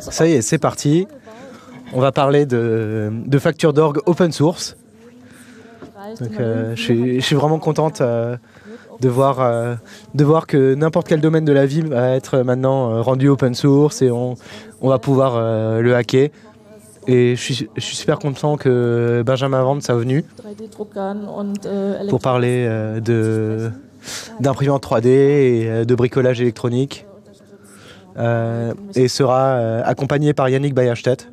Ça y est, c'est parti. On va parler de, de factures d'orgue open source. Euh, je, suis, vraiment contente euh, de, voir, euh, de voir que n'importe quel domaine de la vie va être maintenant rendu open source et on, on va pouvoir le hacker. Et je suis, super content que Benjamin Vente soit venu pour parler de d'imprimante 3D et de bricolage électronique. Et sera accompagné par Yannick Bayerstedt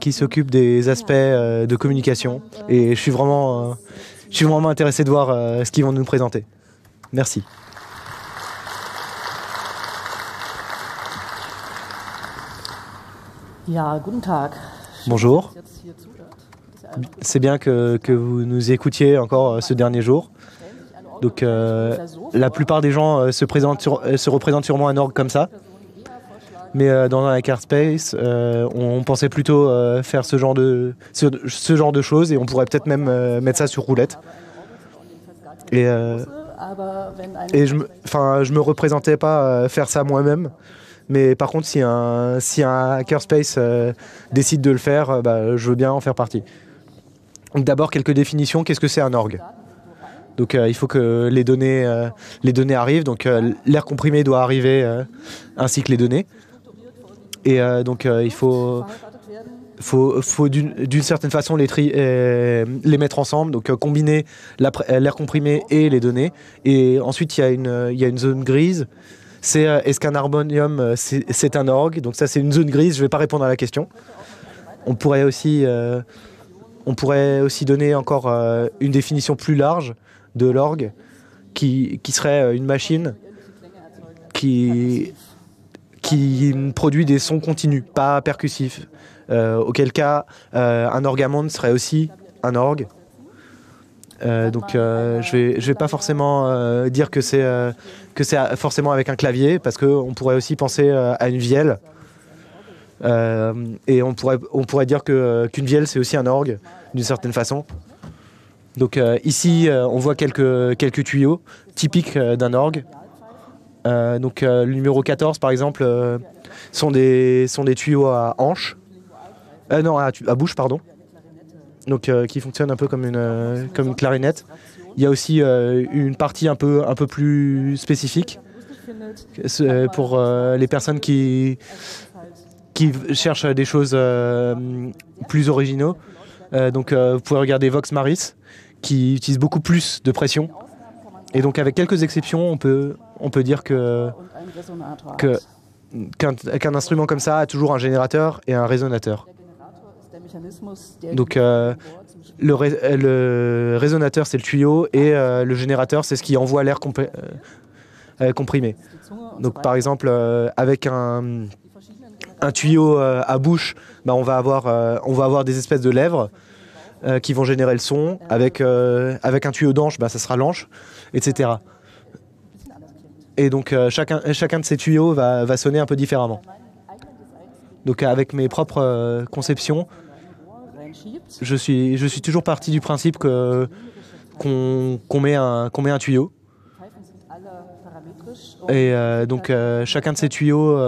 qui s'occupe des aspects euh, de communication. Et je suis vraiment, euh, je suis vraiment intéressé de voir euh, ce qu'ils vont nous présenter. Merci. Bonjour. C'est bien que, que, vous nous écoutiez encore ce dernier jour. Donc la plupart des gens se, présentent se représentent sûrement un orgue comme ça. Mais euh, dans un hackerspace, euh, on pensait plutôt euh, faire ce genre, de, ce, genre de choses et on pourrait peut-être même mettre ça sur roulette. Et, et je me, je me représentais pas faire ça moi-même. Mais par contre, si un, si un hackerspace décide de le faire, bah, je veux bien en faire partie. D'abord, quelques définitions. Qu'est-ce que c'est un orgue? Donc il faut que les données, les données arrivent. Donc l'air comprimé doit arriver ainsi que les données. Et euh, donc euh, il faut faut, faut d'une certaine façon les, euh, les mettre ensemble, donc combiner l'air comprimé et les données. Et ensuite, il y, a une, y a une zone grise. C'est est-ce qu'un harmonium, c'est un orgue? Donc ça, c'est une zone grise. Je ne vais pas répondre à la question. On pourrait aussi, on pourrait aussi donner encore une définition plus large de l'orgue, qui, qui serait une machine qui qui produit des sons continus, pas percussifs. Euh, auquel cas, euh, un orgamonde serait aussi un orgue. Euh, donc je vais je vais pas forcément dire que c'est que c'est forcément avec un clavier parce qu'on pourrait aussi penser à une vielle et on pourrait on pourrait dire que qu'une vielle c'est aussi un orgue d'une certaine façon. Donc ici on voit quelques quelques tuyaux typiques d'un orgue euh, donc euh, le numéro 14 par exemple euh, sont, des, sont des tuyaux à hanche. non, à, bouche pardon. Donc qui fonctionnent un peu comme une, comme une clarinette. Il y a aussi une partie un peu, un peu plus spécifique pour les personnes qui, qui cherchent des choses plus originaux. donc vous pouvez regarder Vox Maris qui utilise beaucoup plus de pression. Et donc avec quelques exceptions, on peut, on peut dire que, qu'un, instrument comme ça a toujours un générateur et un résonateur. Donc euh, le, résonateur c'est le tuyau et euh, le générateur c'est ce qui envoie l'air euh, comprimé. Donc par exemple avec un, un tuyau à bouche, bah, on, va avoir, on va avoir des espèces de lèvres qui vont générer le son. Avec, avec un tuyau d'anche, bah, ça sera l'anche, etc. Et donc euh, chacun, chacun de ces tuyaux va, sonner un peu différemment. Donc avec mes propres euh, conceptions, je suis, je suis toujours parti du principe que, qu'on, met, un, met un tuyau. Et euh, donc chacun de ces tuyaux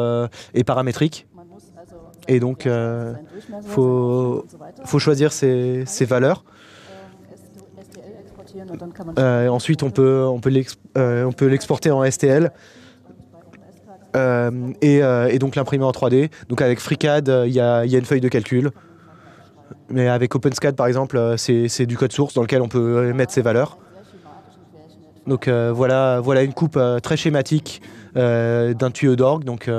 est paramétrique. Et donc il faut, faut choisir ses, valeurs. Euh, ensuite, on peut, on peut euh, l'exporter en STL. Euh, et, donc l'imprimer en 3D. Donc avec FreeCAD, il y a, une feuille de calcul. Mais avec OpenSCAD, par exemple, c'est du code source dans lequel on peut mettre ses valeurs. Donc voilà, voilà une coupe très schématique d'un tuyau d'orgue. Donc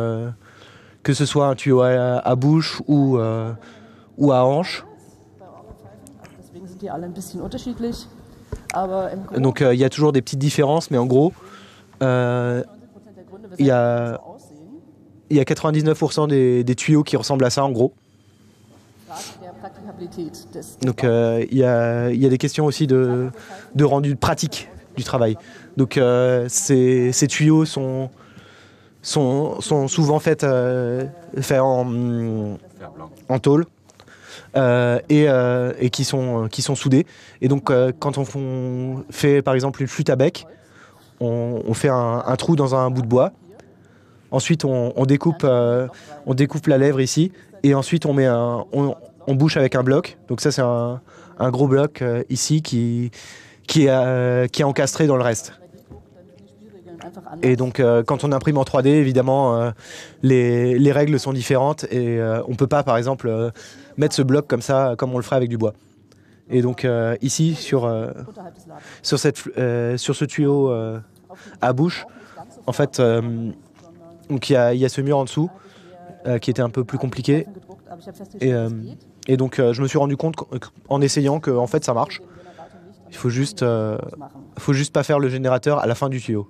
que ce soit un tuyau à, bouche ou, ou à hanche. Donc euh, il y a toujours des petites différences, mais en gros, euh, il y a, y a 99% des, tuyaux qui ressemblent à ça en gros. Donc euh, il y, a, des questions aussi de, rendu pratique du travail. Donc ces, tuyaux sont, sont, souvent faits, faits en, tôle. Euh, euh, et, qui, sont, qui soudés. Et donc, euh, quand on fait par exemple une flûte à bec, on, fait un, trou dans un bout de bois. Ensuite, on, découpe, la lèvre ici. Et ensuite, on, met un, bouche avec un bloc. Donc ça, c'est un, gros bloc ici qui est encastré dans le reste. Et donc, euh, quand on imprime en 3D, évidemment, euh, les, règles sont différentes et euh, on ne peut pas, par exemple, mettre ce bloc comme ça, comme on le ferait avec du bois. Et donc, ici, sur, sur, ce tuyau à bouche, en fait, il y a, ce mur en dessous qui était un peu plus compliqué. Et, donc, je me suis rendu compte en essayant que en fait, ça marche. Il faut juste, faut juste pas faire le générateur à la fin du tuyau.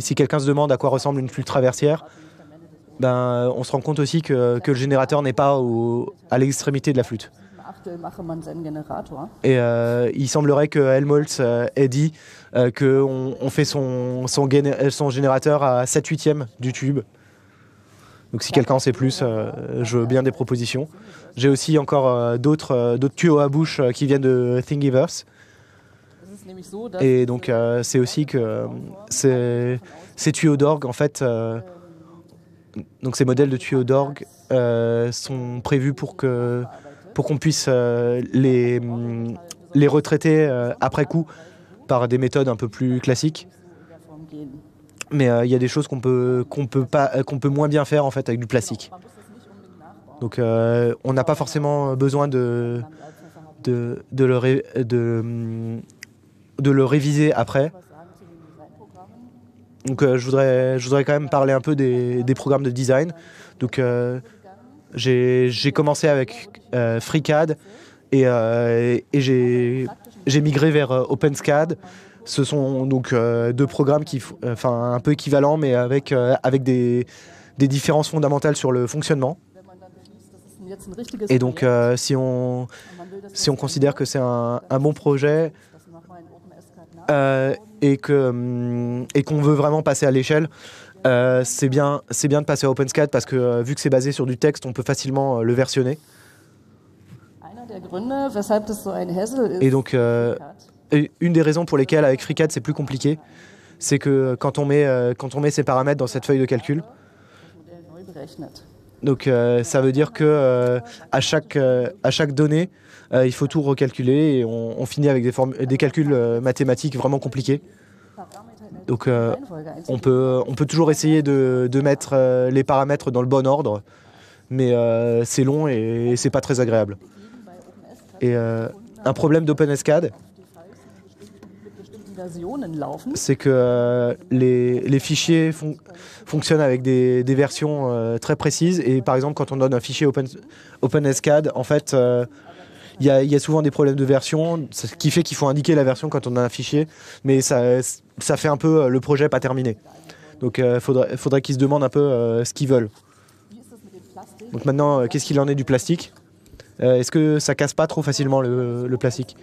Si, quelqu'un se demande à quoi ressemble une flûte traversière, ben, on se rend compte aussi que, le générateur n'est pas à l'extrémité de la flûte. Et euh, il semblerait que Helmholtz euh, ait dit euh, qu'on on fait son, son, son, générateur à 7 huitièmes du tube. Donc si quelqu'un en sait plus, je veux bien des propositions. J'ai aussi encore d'autres tuyaux à bouche qui viennent de Thingiverse. Et donc euh, c'est aussi que ces, ces tuyaux d'orgue, en fait, euh, donc ces modèles de tuyaux d'orgue euh, sont prévus pour que pour qu'on puisse les, les retraiter après coup par des méthodes un peu plus classiques. Mais il y a des choses qu'on peut qu'on peut pas qu'on peut moins bien faire en fait avec du plastique. Donc on n'a pas forcément besoin de de, le, de, de le réviser après. Donc euh, je, voudrais, je voudrais quand même parler un peu des, programmes de design. Donc euh, j'ai commencé avec euh, FreeCAD et, j'ai migré vers OpenSCAD. Ce sont donc deux programmes qui, enfin, un peu équivalents mais avec, avec des, différences fondamentales sur le fonctionnement. Et donc si, on, si on considère que c'est un bon projet, euh, et que hum, et qu'on veut vraiment passer à l'échelle, euh, c'est bien, c'est bien de passer à OpenSCAD parce que euh, vu que c'est basé sur du texte, on peut facilement le versionner. Et donc, une des raisons pour lesquelles avec FreeCAD c'est plus compliqué, c'est que quand on met quand on met ces paramètres dans cette feuille de calcul, donc ça veut dire que à chaque à chaque donnée, euh, il faut tout recalculer et on, finit avec des, des calculs euh, mathématiques vraiment compliqués. Donc euh, on, peut, on peut toujours essayer de, mettre les paramètres dans le bon ordre, mais c'est long et, c'est pas très agréable. Et un problème d'OpenSCAD, c'est que les, fichiers fonctionnent avec des, versions très précises. Et par exemple quand on donne un fichier Open, OpenSCAD, en fait il y, a, souvent des problèmes de version, ce qui fait qu'il faut indiquer la version quand on a un fichier, mais ça, ça fait un peu euh, le projet pas terminé. Donc il euh, faudrait, qu'ils se demandent un peu euh, ce qu'ils veulent. Donc maintenant, qu'est-ce qu'il en est du plastique? Est-ce que ça casse pas trop facilement le, plastique?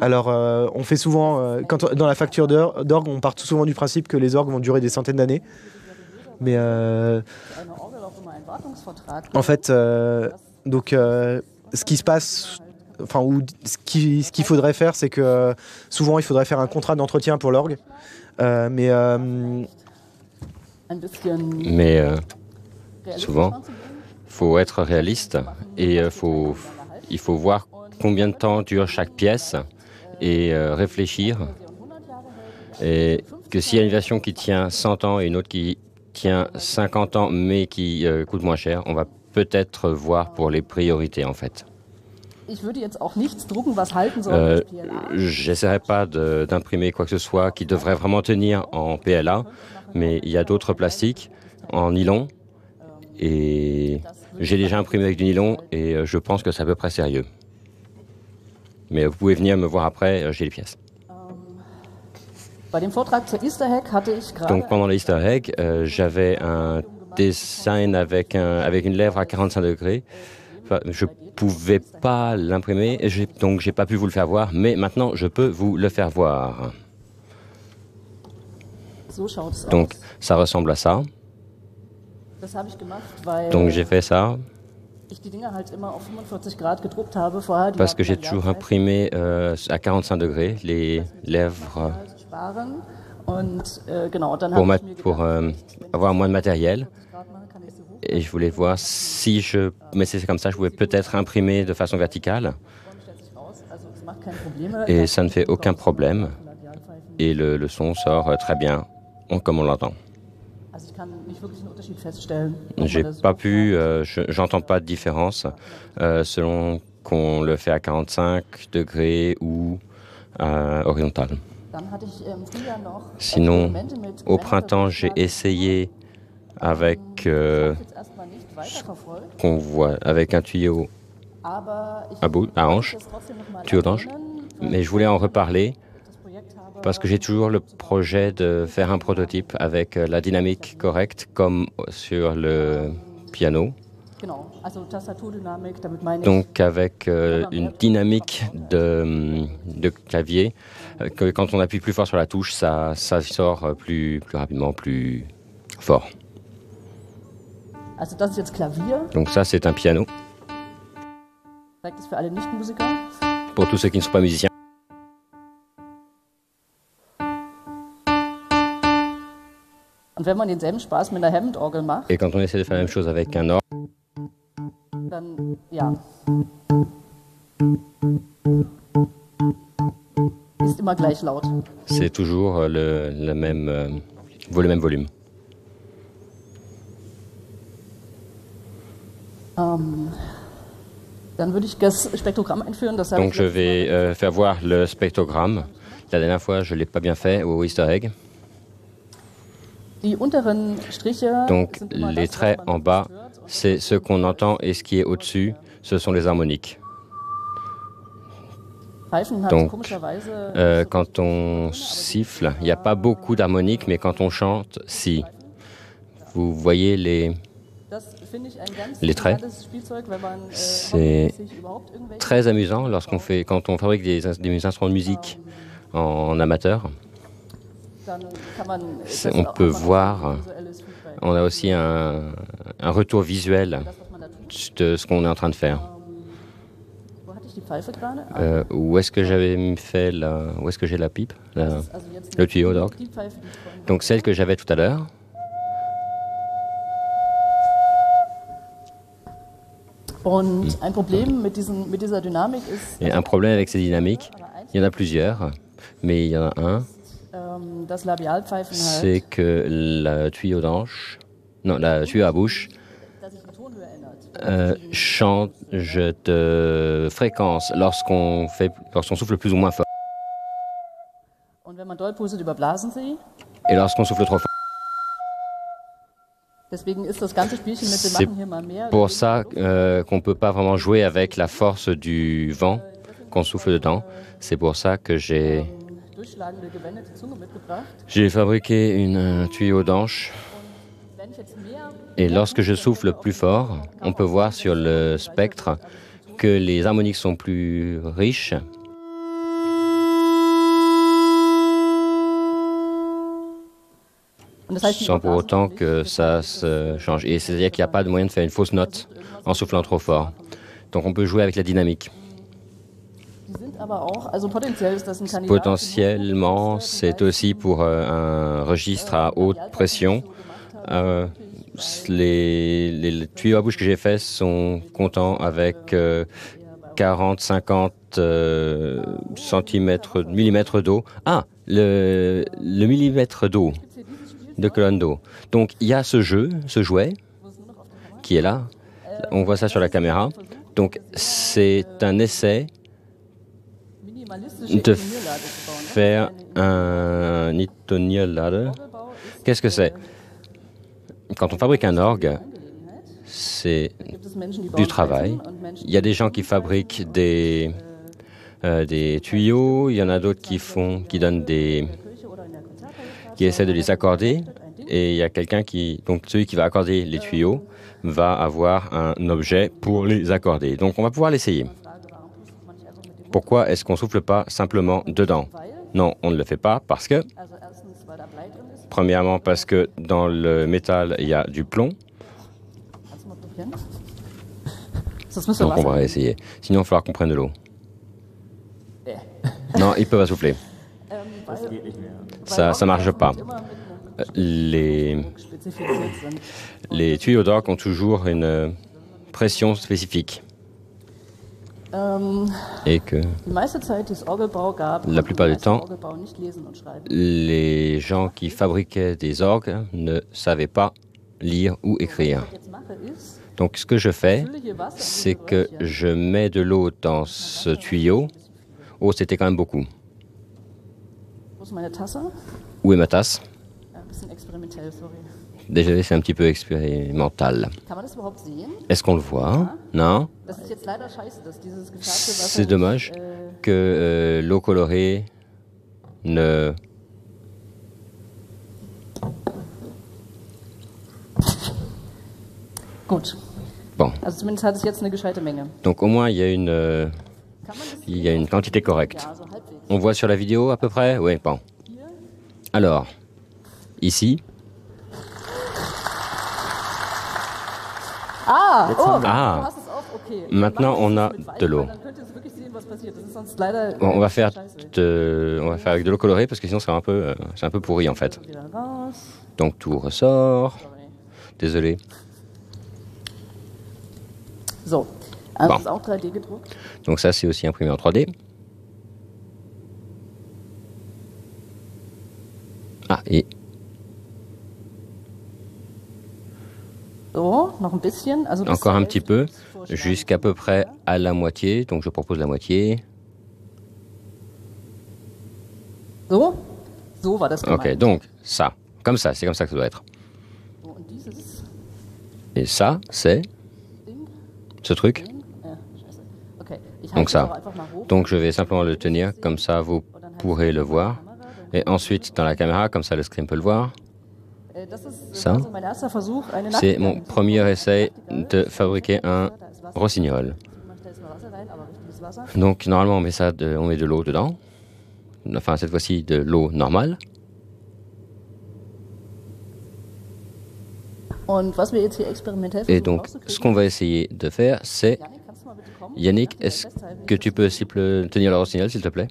Alors, on fait souvent, quand dans la facture d'orgue, on part tout souvent du principe que les orgues vont durer des centaines d'années. Mais en fait, donc ce qui se passe, enfin, ou ce qu'il ce qu'il faudrait faire, c'est que euh, souvent il faudrait faire un contrat d'entretien pour l'orgue. Euh, mais euh, mais souvent, il faut être réaliste et faut, il faut voir combien de temps dure chaque pièce et réfléchir. Et que s'il y a une version qui tient 100 ans et une autre qui tient 50 ans mais qui coûte moins cher, on va peut-être voir pour les priorités en fait. Euh, J'essaierai pas d'imprimer quoi que ce soit qui devrait vraiment tenir en PLA, mais il y a d'autres plastiques en nylon et j'ai déjà imprimé avec du nylon et euh, je pense que c'est à peu près sérieux. Mais vous pouvez venir me voir après, euh, j'ai les pièces. Donc pendant l'Easter egg, euh, j'avais un design avec, un, avec une lèvre à 45 degrés. je pouvais pas l'imprimer, donc j'ai pas pu vous le faire voir, mais maintenant je peux vous le faire voir. Donc ça ressemble à ça. Donc j'ai fait ça parce que j'ai toujours imprimé euh, à 45 degrés les lèvres pour, pour euh, avoir moins de matériel. Et je voulais voir si je mettais comme ça, je pouvais peut-être imprimer de façon verticale. Et ça ne fait aucun problème. Et le, le son sort très bien, comme on l'entend. J'ai pas pu, euh, j'entends pas de différence euh, selon qu'on le fait à 45 degrés ou euh, horizontal. Sinon, au printemps, j'ai essayé avec qu'on voit avec un tuyau à, bout, à hanche, tuyau d'ange, mais je voulais en reparler parce que j'ai toujours le projet de faire un prototype avec euh, la dynamique correcte comme sur le piano. Donc avec euh, une dynamique de, de, clavier, euh, que quand on appuie plus fort sur la touche, ça, ça sort plus, plus rapidement, plus fort. Donc ça, c'est un piano. Pour tous ceux qui ne sont pas musiciens. Et quand on essaie de faire la même chose avec un orgue, c'est toujours euh, le, même, euh, le même volume. Um, Donc je vais euh, faire voir le spectrogramme. La dernière fois, je ne l'ai pas bien fait au Easter egg. Donc les traits en bas, c'est ce qu'on entend et ce qui est au-dessus, ce sont les harmoniques. Donc, euh, quand on siffle, il n'y a pas beaucoup d'harmoniques, mais quand on chante, si. Vous voyez les, les traits. C'est très amusant lorsqu'on fait, quand on fabrique des, des instruments de musique en amateur on peut voir, on a aussi un, retour visuel de ce qu'on est en train de faire. Euh, où est-ce que j'avais fait la, où est-ce que j'ai la pipe, le tuyau d'orgue? Donc celle que j'avais tout à l'heure. Et un problème avec ces dynamiques, il y en a plusieurs, mais il y en a un c'est que la tuyau d'anche, non, la tuyau à bouche, euh, change de fréquence lorsqu'on lorsqu'on souffle plus ou moins fort. Et lorsqu'on souffle trop fort. C'est pour ça euh, qu'on ne peut pas vraiment jouer avec la force du vent qu'on souffle dedans. C'est pour ça que j'ai j'ai fabriqué une tuyau d'anche et lorsque je souffle plus fort, on peut voir sur le spectre que les harmoniques sont plus riches. Sans pour autant que ça se change. Et c'est-à-dire qu'il n'y a pas de moyen de faire une fausse note en soufflant trop fort. Donc on peut jouer avec la dynamique. Potentiellement, c'est aussi pour euh, un registre à haute pression. Euh, les, les, tuyaux à bouche que j'ai faits sont contents avec 40, 50 centimètres, millimètres d'eau. Ah, le, le millimètre d'eau, de colonne d'eau. Donc il y a ce jeu, ce jouet, qui est là. On voit ça sur la caméra. Donc c'est un essai de faire un ladder. Qu'est-ce que c'est? Quand on fabrique un orgue, c'est du travail. Il y a des gens qui fabriquent des, euh, des tuyaux, il y en a d'autres qui font, qui donnent des, qui essaient de les accorder, et il y a quelqu'un qui, donc celui qui va accorder les tuyaux, va avoir un objet pour les accorder. Donc on va pouvoir l'essayer. Pourquoi est-ce qu'on souffle pas simplement dedans? Non, on ne le fait pas parce que, premièrement, parce que dans le métal, il y a du plomb. Donc on va essayer. Sinon, il va falloir qu'on prenne de l'eau. Non, il peut pas souffler. ça ne marche pas. Les, les tuyaux d'orgue ont toujours une pression spécifique. Et que la plupart du temps, les gens qui fabriquaient des orgues ne savaient pas lire ou écrire. Donc ce que je fais, c'est que je mets de l'eau dans ce tuyau. Oh, c'était quand même beaucoup. Où est ma tasse? Déjà, c'est un petit peu expérimental. Est-ce qu'on le voit? Non? C'est dommage que euh, l'eau colorée ne... Bon. Donc au moins, il y a une, euh, il y a une quantité correcte. On voit sur la vidéo à peu près? Oui, bon. Alors, ici? Ah, oh, ah. Maintenant, on a de l'eau. Bon, on va faire de, on va faire avec de l'eau colorée parce que sinon c'est un peu, euh, c'est un peu pourri en fait. Donc tout ressort. Désolé. So, also bon. ist auch 3D gedruckt. Donc ça, c'est aussi imprimé en 3D. Ah, et... So, noch ein bisschen. Also Encore un petit peu, jusqu'à peu près à la moitié. Donc je propose la moitié. Ok, donc ça, comme ça, c'est comme ça que ça doit être. Et ça, c'est ce truc. Donc ça. Donc je vais simplement le tenir, comme ça vous pourrez le voir. Et ensuite dans la caméra, comme ça le screen peut le voir. Ça, c'est mon premier essai de fabriquer un rossignol. Donc normalement on met ça, de, on met de l'eau dedans. Enfin cette fois-ci de l'eau normale. Et donc, ce qu'on va essayer de faire, c'est... Yannick, est-ce que tu peux tenir le rossignol, s'il te plaît?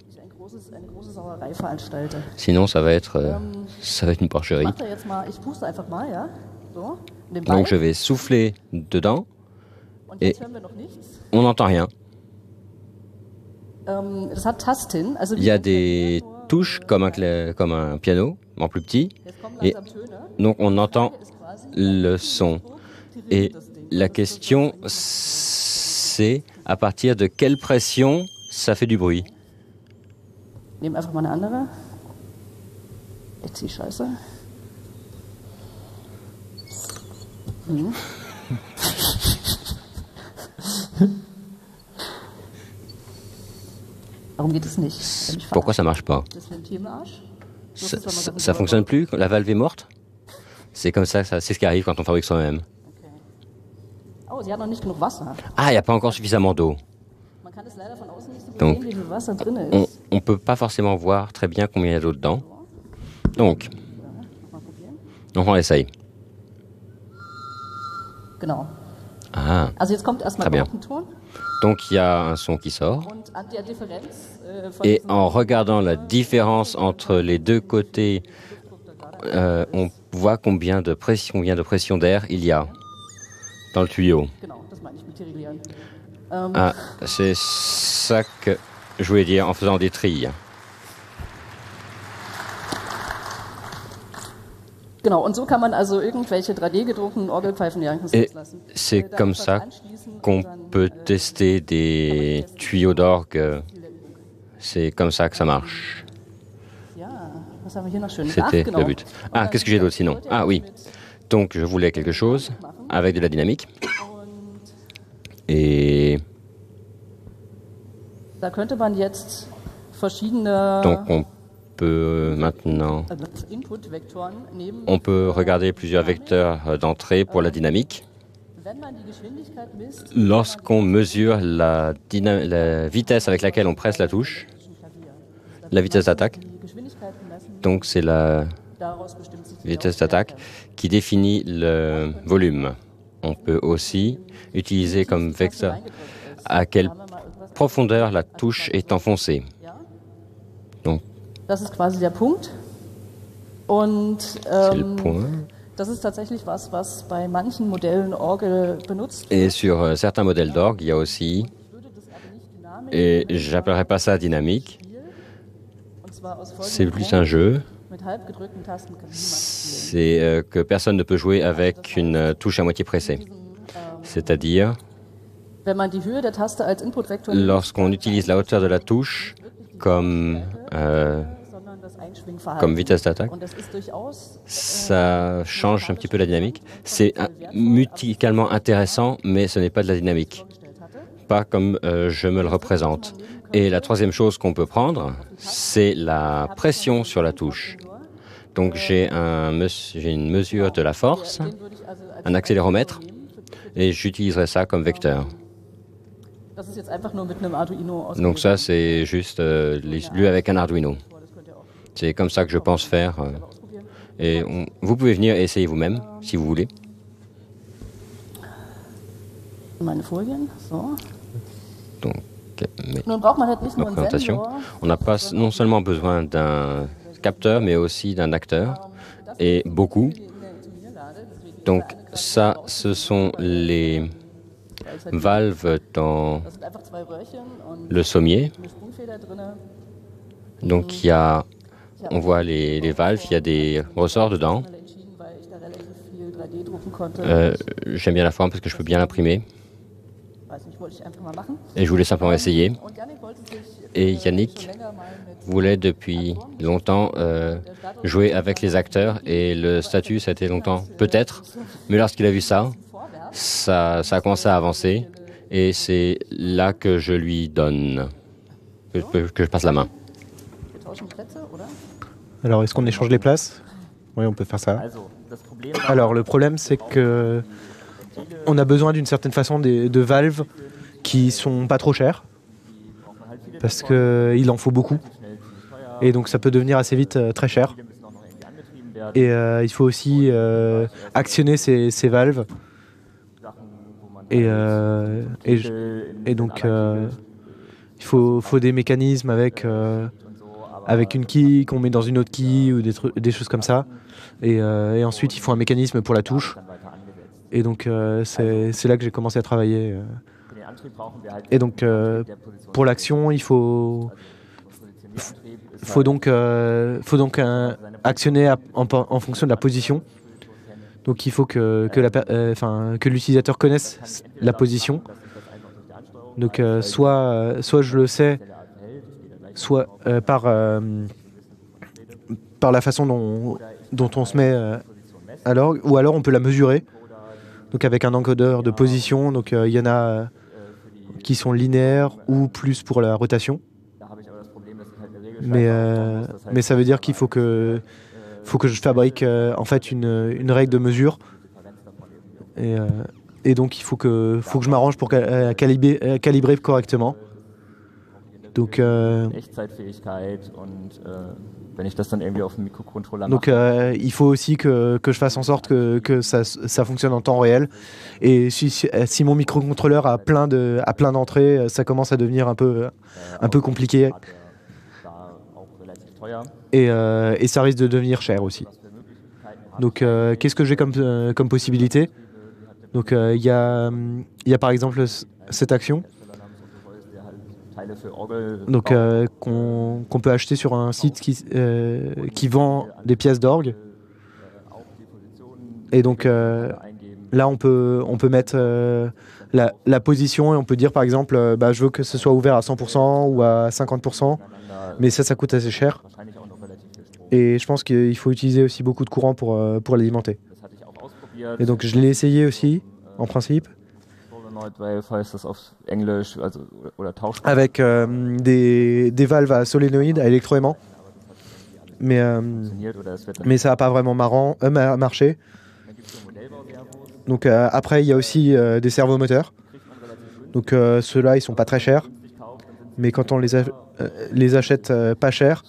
Sinon, ça va être, euh, ça va être une porcherie. Donc, je vais souffler dedans. Et on n'entend rien. Il y a des touches comme un, comme un piano, en plus petit, et donc on entend le son. Et la question, c'est à partir de quelle pression ça fait du bruit Nehmen einfach mal eine andere. Hm. Warum geht es nicht? Pourquoi ça marche pas? Ça, ça, ça fonctionne plus La valve est morte? C'est comme ça, c'est ce qui arrive quand on fabrique soi-même. Oh, ah, il n'y a pas encore suffisamment d'eau. Donc, on ne peut pas forcément voir très bien combien il y a d'eau dedans. Donc, on essaye. Ah, très bien. Donc il y a un son qui sort. Äh, Et en regardant la différence entre les deux côtés, euh, on voit combien de pression, combien de pression d'air il y a dans le tuyau. Ah, c'est ça que je voulais dire en faisant des trilles. Et c'est comme ça qu'on peut tester des tuyaux d'orgue. C'est comme ça que ça marche. C'était le but. Ah, qu'est-ce que j'ai d'autre sinon? Ah oui. Donc je voulais quelque chose avec de la dynamique. Et donc on peut maintenant on peut regarder plusieurs vecteurs d'entrée pour la dynamique. Lorsqu'on mesure la, la vitesse avec laquelle on presse la touche, la vitesse d'attaque, donc c'est la vitesse d'attaque qui définit le volume. On peut aussi utiliser comme vecteur à quelle profondeur la touche est enfoncée. Donc, C'est le ähm, point. Et sur euh, certains modèles d'orgue, il y a aussi, et j'appellerais pas ça dynamique, c'est plus un jeu. C'est euh, que personne ne peut jouer avec une euh, touche à moitié pressée. C'est-à-dire, lorsqu'on utilise la hauteur de la touche comme, euh, vitesse d'attaque, ça change un petit peu la dynamique. C'est musicalement intéressant, mais ce n'est pas de la dynamique. Pas comme je me le représente. Et la troisième chose qu'on peut prendre, c'est la pression sur la touche. Donc j'ai un, une mesure de la force, un accéléromètre, et j'utiliserai ça comme vecteur. Donc ça, c'est juste euh, lu avec un Arduino. C'est comme ça que je pense faire. euh, et on- vous pouvez venir essayer vous-même, si vous voulez. Donc, mais présentation, on n'a pas non seulement besoin d'un capteur, mais aussi d'un acteur, et beaucoup. Donc ça, ce sont les valves dans le sommier. Donc il y a, on voit les, les valves, il y a des ressorts dedans. Schnell entschieden, weil ich da relativ viel 3D drucken konnte. Euh, J'aime bien la forme parce que je peux bien l'imprimer. Weiß nicht, wollte ich einfach mal machen. Et je voulais simplement essayer. Yannick wollte sich Et äh, Yannick voulait depuis longtemps euh, jouer avec les acteurs et le statut, ça a été longtemps, peut-être. Mais lorsqu'il a vu ça, ça, ça a commencé à avancer et c'est là que je lui donne, que, je passe la main. Alors, est-ce qu'on échange les places? Oui, on peut faire ça. Alors, le problème, c'est que on a besoin d'une certaine façon de valves qui sont pas trop chères, parce qu'il en faut beaucoup, et donc ça peut devenir assez vite euh, très cher. Et euh, il faut aussi euh, actionner ces, valves. Et, et, donc, il faut, faut des mécanismes avec, avec une quille qu'on met dans une autre quille ou des, des choses comme ça. Et, et ensuite, il faut un mécanisme pour la touche. Et donc, c'est là que j'ai commencé à travailler. Et donc, euh, pour l'action, il faut, faut donc, euh, faut donc actionner en, fonction de la position. Donc, il faut que, que euh, l'utilisateur connaisse la position. Donc, soit, soit je le sais, soit par, la façon dont, on se met à ou alors on peut la mesurer. Donc avec un encodeur de position, donc il y en a qui sont linéaires ou plus pour la rotation. Mais, euh, mais ça veut dire qu'il faut que, faut que je fabrique euh, en fait une, une règle de mesure. Et, euh, et donc il faut que, faut que je m'arrange pour ca- calibrer, calibrer correctement. Donc, euh, äh, donc euh, il faut aussi que, que je fasse en sorte que, que ça, ça fonctionne en temps réel. Et si, si- si mon microcontrôleur a plein de, a plein d'entrées, euh, ça commence à devenir un peu, un peu compliqué. Et, euh, et ça risque de devenir cher aussi. Donc, euh, qu'est-ce que j'ai comme, euh, comme possibilité? Donc, euh, il y, a, il y a par exemple cette action donc, euh, qu'on peut acheter sur un site qui, euh, qui vend des pièces d'orgue. Et donc, euh, là, on peut, on peut mettre la, la position et on peut dire par exemple, bah, je veux que ce soit ouvert à 100% ou à 50%. Mais ça, ça coûte assez cher. Et je pense qu'il faut utiliser aussi beaucoup de courant pour, pour l'alimenter. Et donc, je l'ai essayé aussi, en principe, Solenoid Valve heißt das auf Englisch, also oder, oder Tausch. avec euh, des, des valves à solénoïde, à électroaimant. Mais, euh, mais ça n'a pas vraiment marrant, euh, ma- marché. Donc après, il y a aussi des servomoteurs. Donc ceux-là, ils sont pas très chers. Mais quand on les, a- les achète pas cher,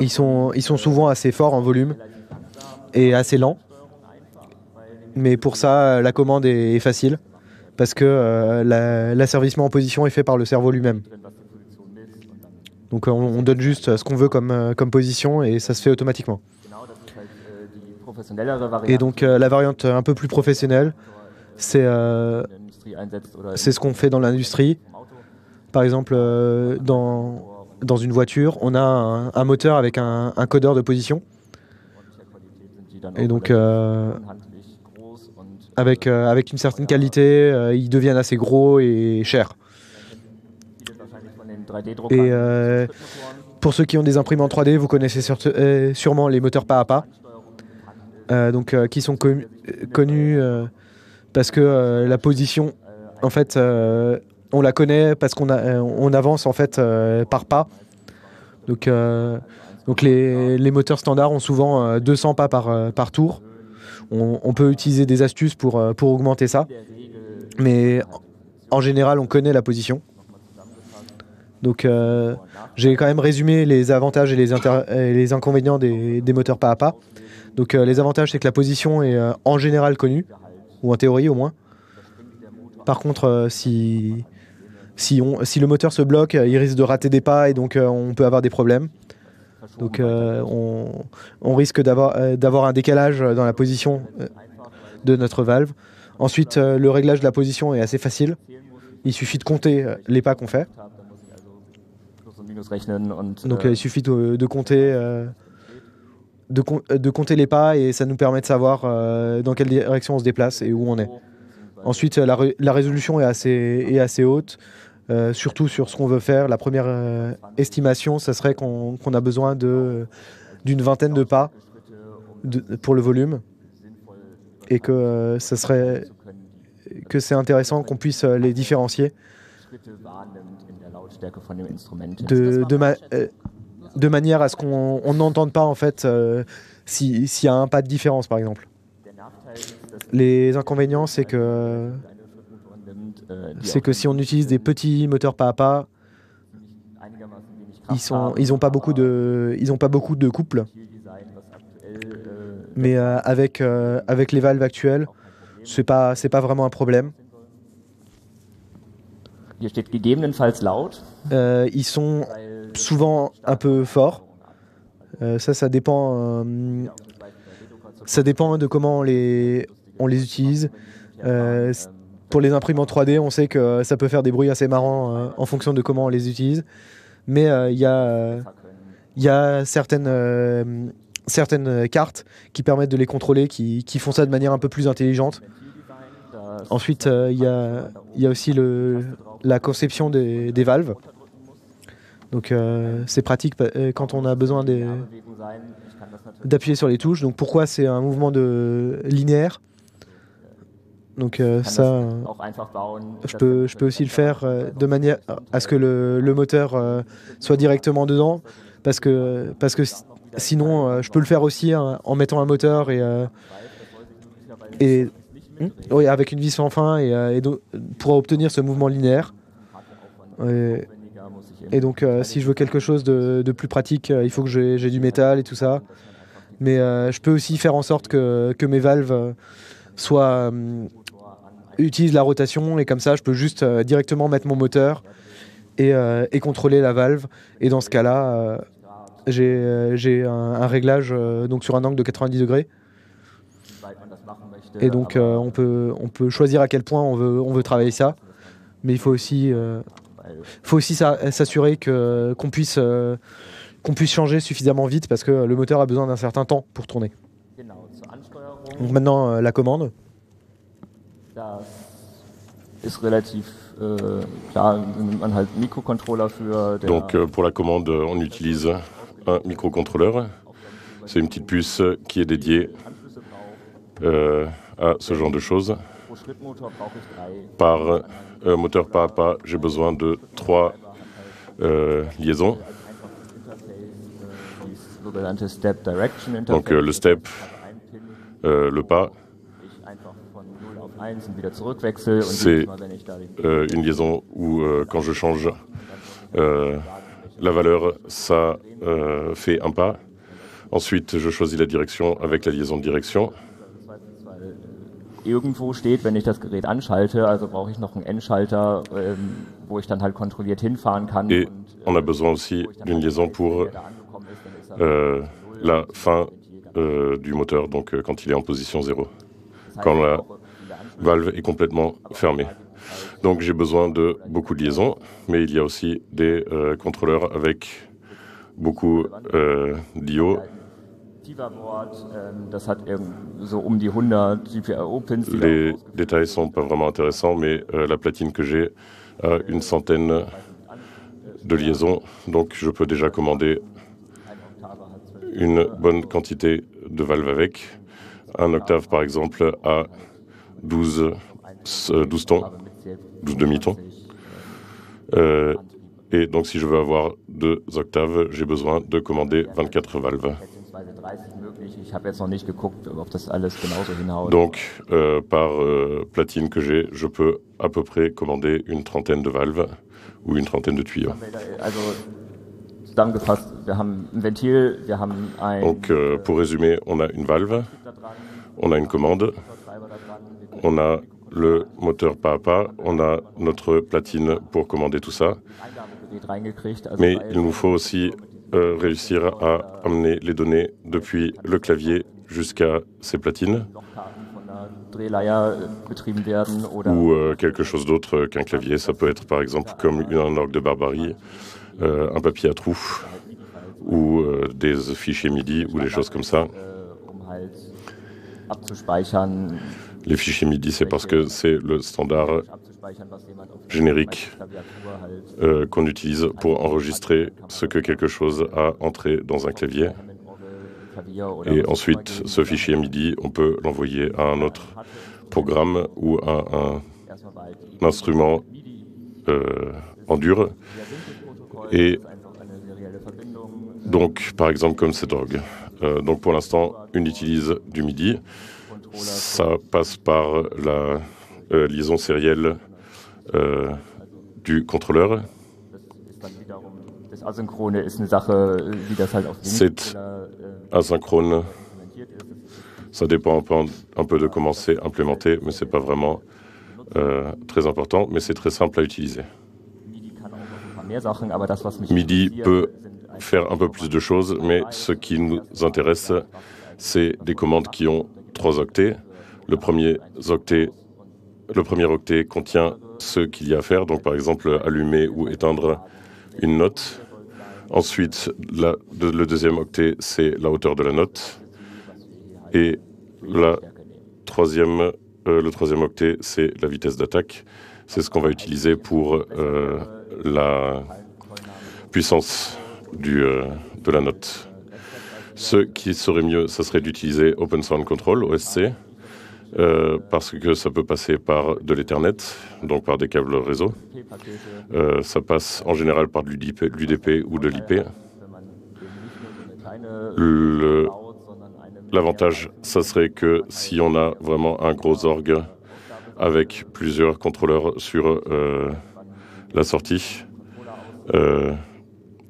ils sont, ils sont souvent assez forts en volume et assez lents. Mais pour ça, la commande est, facile parce que euh, la- l'asservissement en position est fait par le cerveau lui-même. Donc on, on donne juste ce qu'on veut comme, euh, comme position et ça se fait automatiquement. Et donc euh, la variante un peu plus professionnelle, c'est ce qu'on fait dans l'industrie. Par exemple, dans, dans une voiture, on a un, moteur avec un, un codeur de position. Et donc, avec, euh, avec une certaine qualité, euh, ils deviennent assez gros et chers. Et euh, pour ceux qui ont des imprimantes 3D, vous connaissez sûrement les moteurs pas à pas, donc, qui sont connu- connus parce que la position, en fait, on la connaît parce qu'on avance en fait par pas. Donc, donc les, les moteurs standards ont souvent euh, 200 pas par, par tour. On, peut utiliser des astuces pour, euh, pour augmenter ça, mais en général, on connaît la position. Donc, euh, j'ai quand même résumé les avantages et les, inconvénients des, moteurs pas à pas. Donc, euh, les avantages, c'est que la position est en général connue, ou en théorie au moins. Par contre, si, le moteur se bloque, il risque de rater des pas et donc on peut avoir des problèmes. Donc, euh, on, on risque d'avoir euh, d'avoir un décalage dans la position euh, de notre valve. Ensuite, le réglage de la position est assez facile. Il suffit de compter les pas qu'on fait. Donc il suffit de, de compter, euh, de, com- de compter les pas et ça nous permet de savoir euh, dans quelle direction on se déplace et où on est. Ensuite, la, ré- la résolution est assez, est assez haute, euh, surtout sur ce qu'on veut faire. La première euh, estimation, ça serait qu'on a besoin d'une vingtaine de pas pour le volume et que euh, ça serait que c'est intéressant qu'on puisse les différencier de, de, ma- de manière à ce qu'on on n'entende pas en fait si- s'il y a un pas de différence par exemple. Les inconvénients c'est que c'est que si on utilise des petits moteurs pas à pas, ils sont ils ont pas beaucoup de ils ont pas beaucoup de couple. Mais euh, avec euh, avec les valves actuelles, c'est pas c'est pas vraiment un problème. Euh, ils sont souvent un peu forts. Euh, ça, ça dépend. euh, ça dépend de comment on les, on les utilise. Pour les imprimantes 3D, on sait que ça peut faire des bruits assez marrants euh, en fonction de comment on les utilise. Mais euh, il y a, euh, certaines, cartes qui permettent de les contrôler, qui, font ça de manière un peu plus intelligente. Ensuite, il y, a, aussi la conception des, valves. Donc c'est pratique quand on a besoin d'appuyer sur les touches. Donc pourquoi c'est un mouvement de linéaire? Donc euh, ça, euh, je peux, je peux aussi le faire euh, de manière à ce que le, le moteur soit directement dedans, parce que, parce que sinon je peux le faire aussi hein, en mettant un moteur et, et Hmm oui, avec une vis sans fin et, et donc, pour obtenir ce mouvement linéaire. Et, et donc, euh, si je veux quelque chose de, de plus pratique, euh, il faut que j'ai du métal et tout ça. Mais euh, je peux aussi faire en sorte que, que mes valves soient, utilisent la rotation et comme ça, je peux juste euh, directement mettre mon moteur et, euh, et contrôler la valve. Et dans ce cas-là, euh, j'ai un, réglage donc sur un angle de 90 degrés. Et donc, on, peut, on peut choisir à quel point on veut, on veut travailler ça. Mais il faut aussi, faut aussi sa- s'assurer qu'on puisse, qu'on puisse changer suffisamment vite parce que le moteur a besoin d'un certain temps pour tourner. Donc maintenant, la commande. Das ist relativ klar, nimmt man halt einen Mikrocontroller für. Der Donc euh, pour la commande, on utilise un microcontrôleur. C'est une petite puce qui est dédiée euh, à ce genre de choses. Par euh, moteur pas à pas, j'ai besoin de trois euh, liaisons. Donc le step, le pas, ich einfach von 0 auf 1 und wieder zurückwechsel und C'est- euh, une liaison où euh, quand je change euh, la valeur, ça euh, fait un pas. Ensuite, je choisis la direction avec la liaison de direction. irgendwo steht, wenn ich das Gerät anschalte. Also brauche ich noch einen Endschalter, ähm, wo ich dann halt kontrolliert hinfahren kann. Et und, on a besoin aussi d'une liaison pour euh, la fin euh, du moteur, donc euh, quand il est en position 0, quand la valve est complètement fermée. Donc j'ai besoin de beaucoup de liaisons, mais il y a aussi des euh, contrôleurs avec beaucoup euh, d'IO. Um die 100 GPIO-Pins. die da Les détails sont pas vraiment intéressants, mais euh, la platine que j'ai a une centaine de liaisons, donc je peux déjà commander une bonne quantité de valves avec. Un octave, par exemple, a 12, euh, 12 tons, 12 demi-tons. Euh, et donc, si je veux avoir deux octaves, j'ai besoin de commander 24 valves. beziehungsweise 30 möglich. Ich habe jetzt noch nicht geguckt, ob das alles genauso hinhaut. Donc, euh, par euh, platine que j'ai, je peux à peu près commander une trentaine de valves ou une trentaine de tuyaux. Donc, euh, pour résumer, on a une valve, on a une commande, on a le moteur pas à pas, on a notre platine pour commander tout ça, mais il nous faut aussi euh, réussir à amener les données depuis le clavier jusqu'à ces platines ou euh, quelque chose d'autre qu'un clavier. Ça peut être par exemple comme une, un orgue de barbarie, euh, un papier à trous ou des fichiers MIDI ou des choses comme ça. Les fichiers MIDI, c'est parce que c'est le standard générique euh, qu'on utilise pour enregistrer ce que quelque chose a entré dans un clavier. Et ensuite, ce fichier MIDI, on peut l'envoyer à un autre programme ou à un, instrument euh, en dur. Et donc, par exemple, comme cet orgue. Euh, donc, pour l'instant, on utilise du MIDI. Ça passe par la euh, liaison sérielle euh, du contrôleur. Dem C'est äh, asynchrone. Ça dépend un peu, de comment c'est implémenté, mais c'est pas vraiment euh, très important, mais c'est très simple à utiliser. MIDI peut faire un peu plus de choses, mais ce qui nous intéresse, c'est des commandes qui ont trois octets. Le premier octet, le premier octet contient ce qu'il y a à faire, donc par exemple allumer ou éteindre une note. Ensuite, le deuxième octet, c'est la hauteur de la note. Et euh, le troisième octet, c'est la vitesse d'attaque. C'est ce qu'on va utiliser pour euh, la puissance euh, de la note. Ce qui serait mieux, ça serait d'utiliser Open Sound Control, OSC, euh, parce que ça peut passer par de l'Ethernet, donc par des câbles réseau. Euh, ça passe en général par de l'UDP, ou de l'IP. L'avantage, ça serait que si on a vraiment un gros orgue avec plusieurs contrôleurs sur euh, la sortie,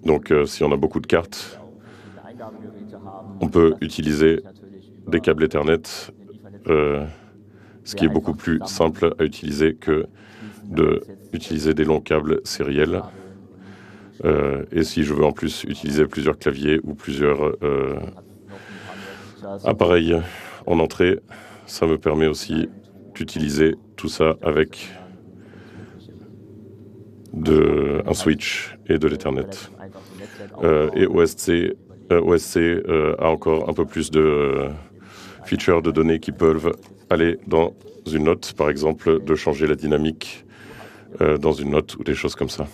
donc si on a beaucoup de cartes, on peut utiliser des câbles Ethernet, euh, ce qui est beaucoup plus simple à utiliser que de utiliser des longs câbles sériels. Euh, et si je veux en plus utiliser plusieurs claviers ou plusieurs euh, appareils en entrée, ça me permet aussi d'utiliser tout ça avec un switch et de l'Ethernet. et OSC, OSC euh, a encore un peu plus de euh, features de données qui peuvent aller dans une note, par exemple, de changer la dynamique euh, dans une note ou des choses comme ça.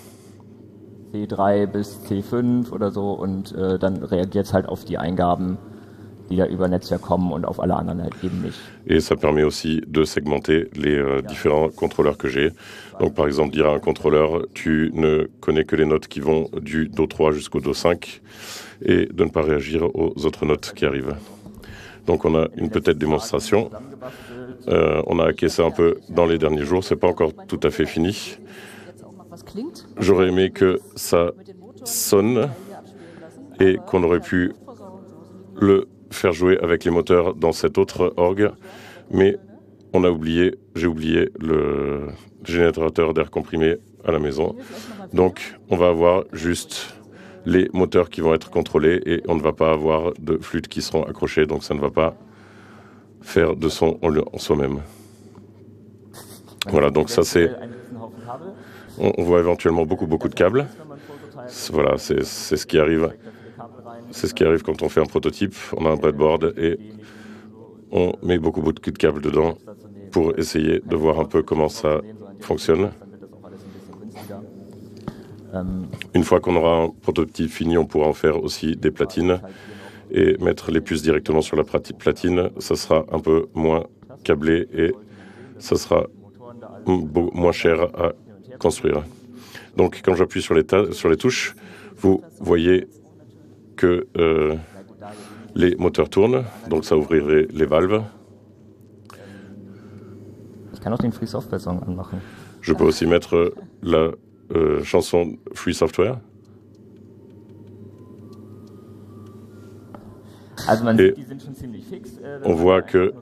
C3 bis C5 oder so und äh, dann reagiert es halt auf die Eingaben, die da über Netzwerk kommen und auf alle anderen halt eben nicht. Et ça permet aussi de segmenter les euh, différents contrôleurs que j'ai. Donc par exemple, dire à un contrôleur, tu ne connais que les notes qui vont du Do 3 jusqu'au Do 5 et de ne pas réagir aux autres notes qui arrivent. Donc on a une petite démonstration. Euh, on a hacké ça un peu dans les derniers jours, c'est pas encore tout à fait fini. J'aurais aimé que ça sonne et qu'on aurait pu le faire jouer avec les moteurs dans cet autre orgue, mais on a oublié, j'ai oublié le générateur d'air comprimé à la maison. Donc, on va avoir juste les moteurs qui vont être contrôlés et on ne va pas avoir de flûtes qui seront accrochées, donc ça ne va pas faire de son en soi-même. Voilà, donc ça c'est... On, voit éventuellement beaucoup, beaucoup de câbles. Voilà, c'est ce qui arrive. C'est ce qui arrive quand on fait un prototype. On a un breadboard et on met beaucoup, beaucoup de câbles dedans pour essayer de voir un peu comment ça fonctionne. Une fois qu'on aura un prototype fini, on pourra en faire aussi des platines et mettre les puces directement sur la platine. Ça sera un peu moins câblé et ça sera moins cher à construire. Donc quand j'appuie sur les, sur les touches, vous voyez que euh, les moteurs tournent, donc ça ouvrirait les valves. Je peux aussi mettre la euh, chanson Free Software. Et on voit que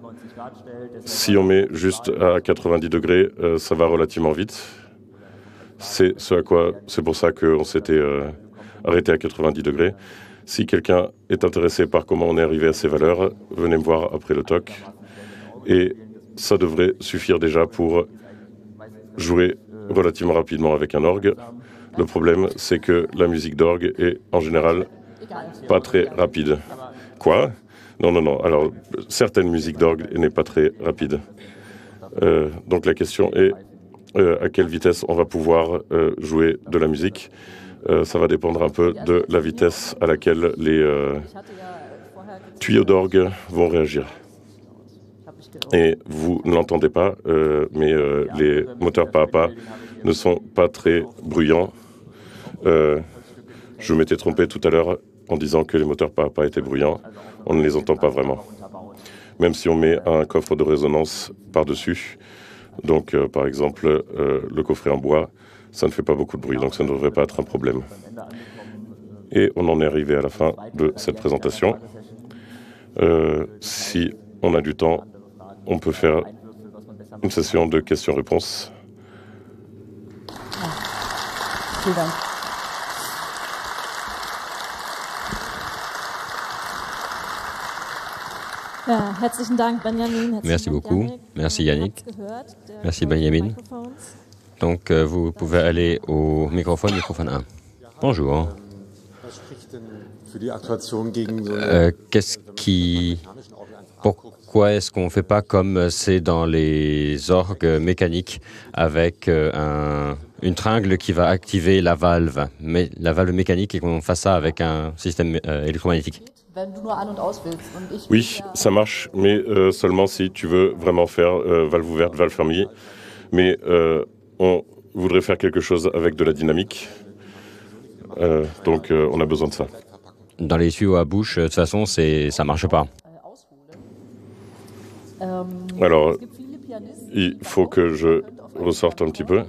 si on met juste à 90 degrés, euh, ça va relativement vite. C'est ce à quoi, c'est pour ça qu'on s'était euh, arrêté à 90 degrés. Si quelqu'un est intéressé par comment on est arrivé à ces valeurs, venez me voir après le talk. Et ça devrait suffire déjà pour jouer relativement rapidement avec un orgue. Le problème, c'est que la musique d'orgue est en général pas très rapide. Quoi? Non, non, non. Alors, certaines musiques d'orgue n'est pas très rapide. Euh, donc la question est euh, à quelle vitesse on va pouvoir euh, jouer de la musique? ça va dépendre un peu de la vitesse à laquelle les tuyaux d'orgue vont réagir. Et vous ne l'entendez pas, mais les moteurs pas à pas ne sont pas très bruyants. je m'étais trompé tout à l'heure en disant que les moteurs pas à pas étaient bruyants. On ne les entend pas vraiment. Même si on met un coffre de résonance par-dessus, donc euh, par exemple euh, le coffret en bois, ça ne fait pas beaucoup de bruit, donc ça ne devrait pas être un problème. Et on en est arrivé à la fin de cette présentation. Euh, si on a du temps, on peut faire une session de questions-réponses. Merci beaucoup. Merci Yannick. Merci Benjamin. Donc euh, vous pouvez aller au microphone, microphone 1. Bonjour. Euh, qu'est-ce qui... Pourquoi est-ce qu'on ne fait pas comme c'est dans les orgues mécaniques avec euh, un, une tringle qui va activer la valve, mais la valve mécanique et qu'on fasse ça avec un système électromagnétique oui, ça marche, mais euh, seulement si tu veux vraiment faire euh, valve ouverte, valve fermée. Mais euh, on voudrait faire quelque chose avec de la dynamique. donc on a besoin de ça. Dans les tuyaux à bouche, de toute façon, ça marche pas. Alors, il faut que je ressorte un petit peu.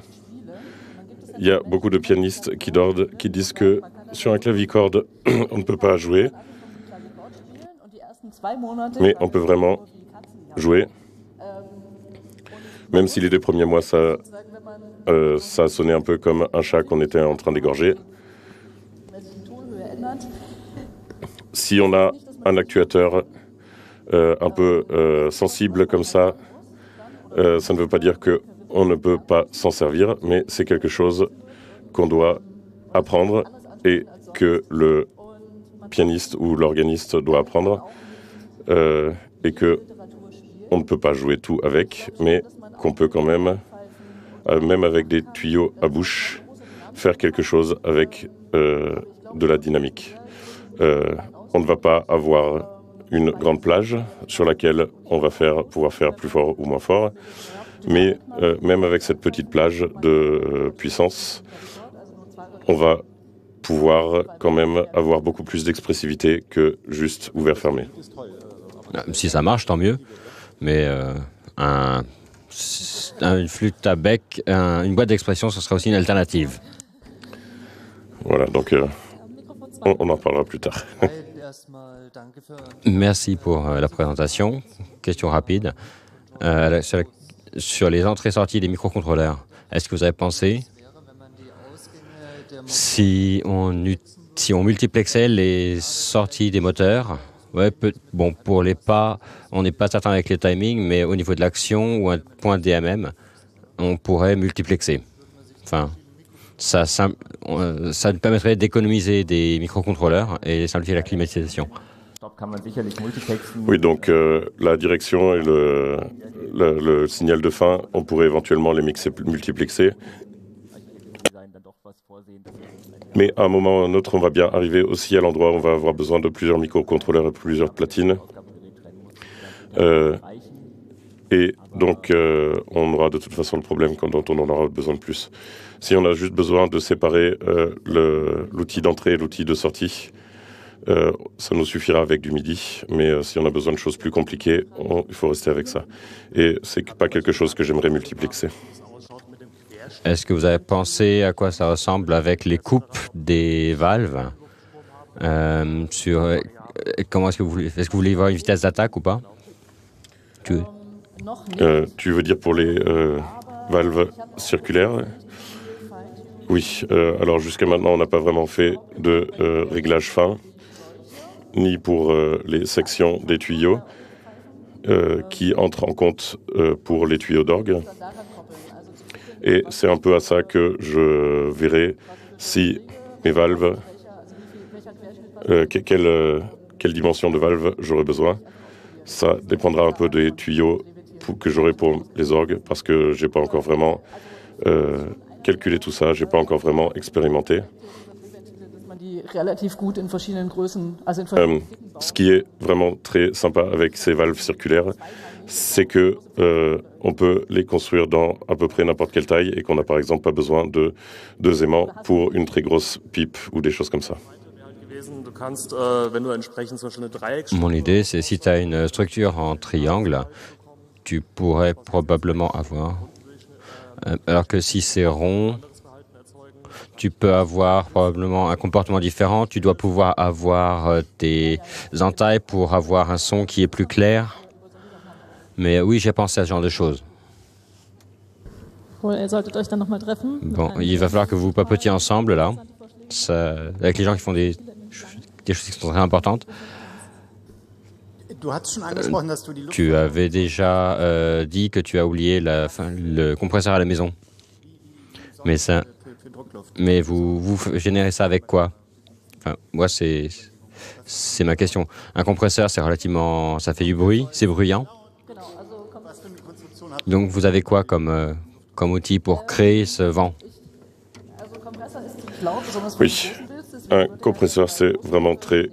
Il y a beaucoup de pianistes qui, qui disent que sur un clavicorde, on ne peut pas jouer. Mais on peut vraiment jouer. Même si les deux premiers mois, ça, euh, ça sonné un peu comme un chat qu'on était en train d'égorger. Si on a un actuateur euh, un peu euh, sensible comme ça, ça ne veut pas dire qu'on ne peut pas s'en servir, mais c'est quelque chose qu'on doit apprendre et que le pianiste ou l'organiste doit apprendre. Euh, et que on ne peut pas jouer tout avec, mais qu'on peut quand même, euh, même avec des tuyaux à bouche, faire quelque chose avec euh, de la dynamique. on ne va pas avoir une grande plage sur laquelle on va faire, pouvoir faire plus fort ou moins fort, mais même avec cette petite plage de puissance, on va pouvoir quand même avoir beaucoup plus d'expressivité que juste ouvert-fermé. Euh, si ça marche, tant mieux. Mais euh, un, une flûte à bec, une boîte d'expression, ce sera aussi une alternative. Voilà, donc euh, on, en parlera plus tard. Merci pour la présentation. Question rapide. euh, sur, les entrées-sorties des microcontrôleurs. Est-ce que vous avez pensé si on, multiplexait les sorties des moteurs? Bon, pour les pas, on n'est pas certain avec les timings, mais au niveau de l'action ou un point DMM, on pourrait multiplexer. Enfin, ça, ça, ça nous permettrait d'économiser des microcontrôleurs et simplifier la climatisation. Oui, donc euh, la direction et le, signal de fin, on pourrait éventuellement les multiplexer. Mais à un moment ou à un autre, on va bien arriver aussi à l'endroit où on va avoir besoin de plusieurs microcontrôleurs et plusieurs platines. Euh, et donc, euh, on aura de toute façon le problème quand on en aura besoin de plus. Si on a juste besoin de séparer l'outil d'entrée et l'outil de sortie, euh, ça nous suffira avec du MIDI. Mais euh, si on a besoin de choses plus compliquées, on, il faut rester avec ça. Et c'est pas quelque chose que j'aimerais multiplexer. Est-ce que vous avez pensé à quoi ça ressemble avec les coupes des valves euh, sur comment est-ce que vous voulez est-ce que vous voulez voir une vitesse d'attaque ou pas? Tu... Euh, tu veux dire pour les valves circulaires? Oui. alors jusqu'à maintenant, on n'a pas vraiment fait de réglage fin, ni pour les sections des tuyaux qui entrent en compte pour les tuyaux d'orgue. Et c'est un peu à ça que je verrai si mes valves, euh, quelle, euh, quelle, dimension de valve j'aurai besoin. Ça dépendra un peu des tuyaux que j'aurai pour les orgues, parce que je n'ai pas encore vraiment euh, calculé tout ça, je n'ai pas encore vraiment expérimenté. Euh, ce qui est vraiment très sympa avec ces valves circulaires, c'est que euh, on peut les construire dans à peu près n'importe quelle taille et qu'on n'a par exemple pas besoin de deux aimants pour une très grosse pipe ou des choses comme ça. Mon idée, c'est si tu as une structure en triangle, tu pourrais probablement avoir. Euh, alors que si c'est rond, tu peux avoir probablement un comportement différent. Tu dois pouvoir avoir tes entailles pour avoir un son qui est plus clair. Mais oui, j'ai pensé à ce genre de choses. Bon, il va falloir que vous papotiez ensemble, là, ça, avec les gens qui font des, des choses qui sont très importantes. Tu avais déjà euh, dit que tu as oublié la, le compresseur à la maison. Mais, ça, mais vous, vous générez ça avec quoi? Enfin, Moi, c'est ma question. Un compresseur, c'est relativement... Ça fait du bruit, c'est bruyant. Donc vous avez quoi comme, euh, comme outil pour créer ce vent? Oui, un compresseur, c'est vraiment très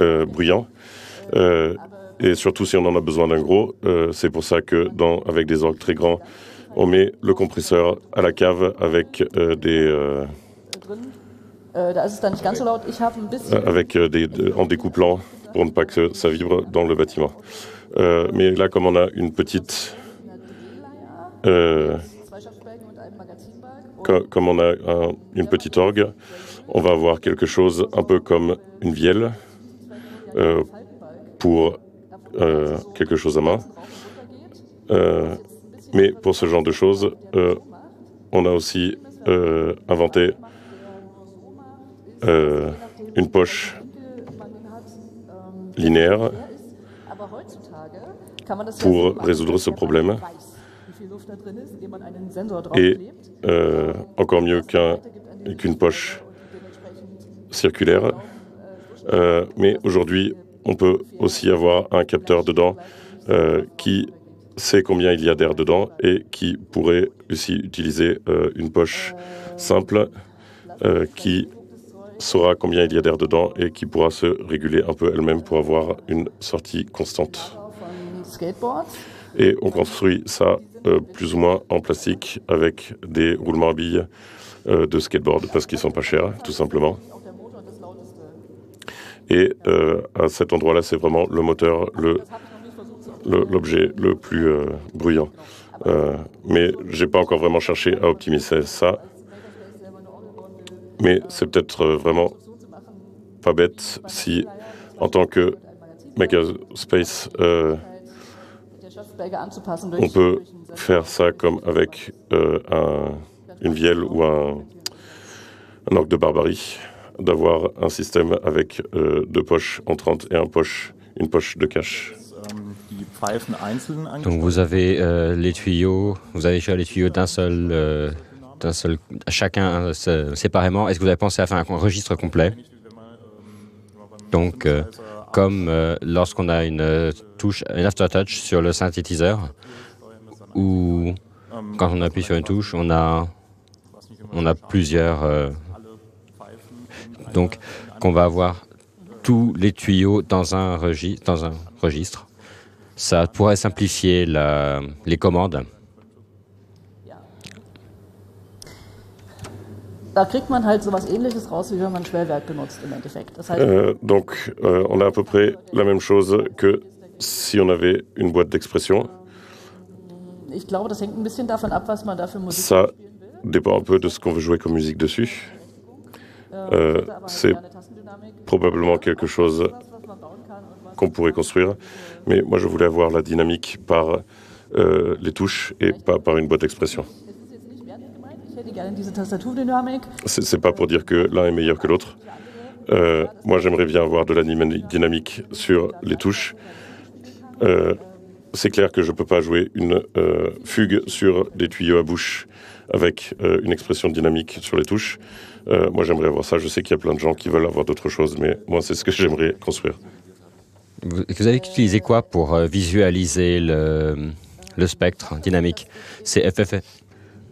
euh, bruyant. Euh, et surtout si on en a besoin d'un gros, euh, c'est pour ça que dans, avec des orgues très grands, on met le compresseur à la cave avec euh, des... Euh, avec des, de, en découplant pour ne pas que ça vibre dans le bâtiment. Euh, mais là, comme on a une petite... Euh, comme on a un, une petite orgue, on va avoir quelque chose un peu comme une vielle euh, pour euh, quelque chose à main. Euh, mais pour ce genre de choses, euh, on a aussi inventé une poche linéaire pour résoudre ce problème. Et euh, encore mieux qu'une qu poche circulaire. Euh, mais aujourd'hui, on peut aussi avoir un capteur dedans euh, qui sait combien il y a d'air dedans et qui pourrait aussi utiliser euh, une poche simple euh, qui saura combien il y a d'air dedans et qui pourra se réguler un peu elle-même pour avoir une sortie constante. Et on construit ça euh, plus ou moins en plastique avec des roulements à billes de skateboard parce qu'ils sont pas chers, tout simplement. Et à cet endroit-là, c'est vraiment le moteur, l'objet le, plus euh, bruyant. Euh, mais j'ai pas encore vraiment cherché à optimiser ça. Mais c'est peut-être vraiment pas bête si, en tant que Makerspace, euh, On peut faire ça comme avec euh, un, une vielle ou un, un orgue de barbarie, d'avoir un système avec euh, deux poches entrantes et un poche, une poche de cache. Donc vous avez euh, les tuyaux, vous avez les tuyaux d'un seul, euh, d'un seul, chacun euh, séparément. Est-ce que vous avez pensé à faire un registre complet? Donc, comme lorsqu'on a une touche, une aftertouch sur le synthétiseur, ou quand on appuie sur une touche, on a, on a plusieurs. donc, qu'on va avoir tous les tuyaux dans un, regi- dans un registre. Ça pourrait simplifier la- les commandes. Da kriegt man halt sowas ähnliches raus, wie wenn man Schwellwerk benutzt im Endeffekt. Das heißt, Euh, donc, euh, on a à peu près la même chose que si on avait une boîte d'expression. Ça dépend un peu de ce qu'on veut jouer comme musique dessus. Euh, aber c'est probablement quelque chose qu'on pourrait construire. Mais moi, je voulais avoir la dynamique par euh, les touches et pas par une boîte d'expression. C'est pas pour dire que l'un est meilleur que l'autre. Euh, moi, j'aimerais bien avoir de la dynamique sur les touches. Euh, c'est clair que je peux pas jouer une euh, fugue sur des tuyaux à bouche avec euh, une expression dynamique sur les touches. Euh, moi, j'aimerais avoir ça. Je sais qu'il y a plein de gens qui veulent avoir d'autres choses, mais moi, c'est ce que j'aimerais construire. Vous, avez utilisé quoi pour euh, visualiser le, spectre dynamique? C'est FFF.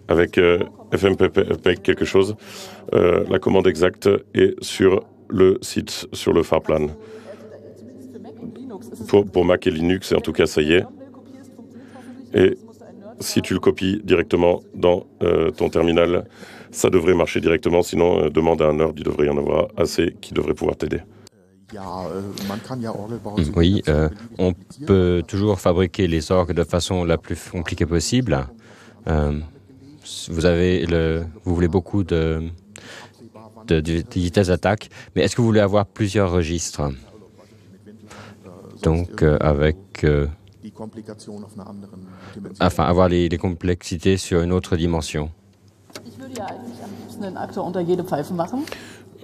avec euh, FMPEG quelque chose. Euh, la commande exacte est sur le site, sur le Farplan. Pour, Mac et Linux, en tout cas, ça y est. Et si tu le copies directement dans euh, ton terminal, ça devrait marcher directement. Sinon, demande à un nerd, il devrait y en avoir assez qui devrait pouvoir t'aider. Oui, beliebig euh, on peut toujours fabriquer les orgues de façon la plus compliquée possible. Euh, vous avez le, vous voulez beaucoup de, de, de vitesse d'attaque, mais est-ce que vous voulez avoir plusieurs registres? Donc euh, avec, euh, enfin avoir les, les complexités sur une autre dimension.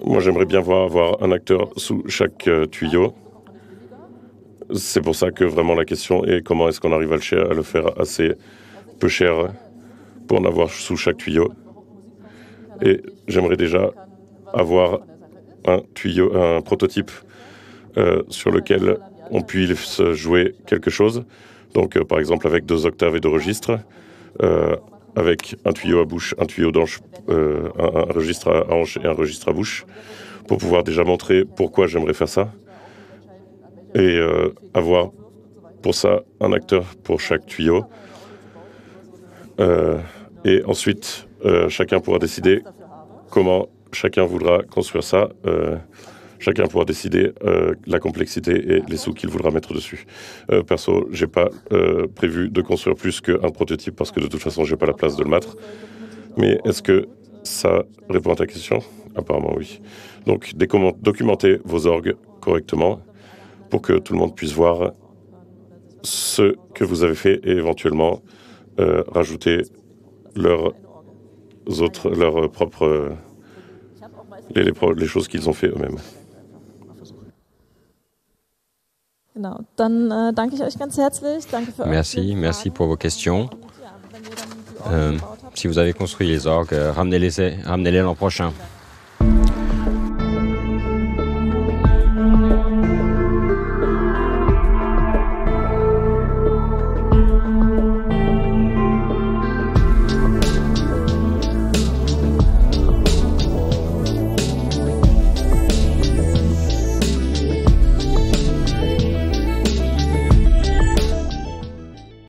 Moi, j'aimerais bien voir avoir un acteur sous chaque euh, tuyau. C'est pour ça que vraiment la question est comment est-ce qu'on arrive à le, faire assez peu cher pour en avoir sous chaque tuyau. Et j'aimerais déjà avoir un tuyau, un prototype euh, sur lequel on puisse jouer quelque chose. Donc, euh, par exemple, avec deux octaves et deux registres, avec un tuyau à bouche, un tuyau d'anche, euh, un, registre à hanche et un registre à bouche, pour pouvoir déjà montrer pourquoi j'aimerais faire ça. Et euh, avoir pour ça un acteur pour chaque tuyau. Euh, et ensuite, chacun pourra décider comment chacun voudra construire ça. Chacun pourra décider euh, la complexité et les sous qu'il voudra mettre dessus. Euh, perso, j'ai pas euh, prévu de construire plus qu'un prototype parce que de toute façon, j'ai pas la place de le mettre. Mais est-ce que ça répond à ta question? Apparemment, oui. Donc, documentez vos orgues correctement pour que tout le monde puisse voir ce que vous avez fait et éventuellement euh, rajouter leurs autres, leurs propres, les, les pro- les choses qu'ils ont fait eux-mêmes. Genau, dann äh, danke ich euch ganz herzlich. Danke für Merci, merci pour vos questions. Euh, si vous avez construit les orgues, euh, ramenez-les ramenez-les l'an prochain.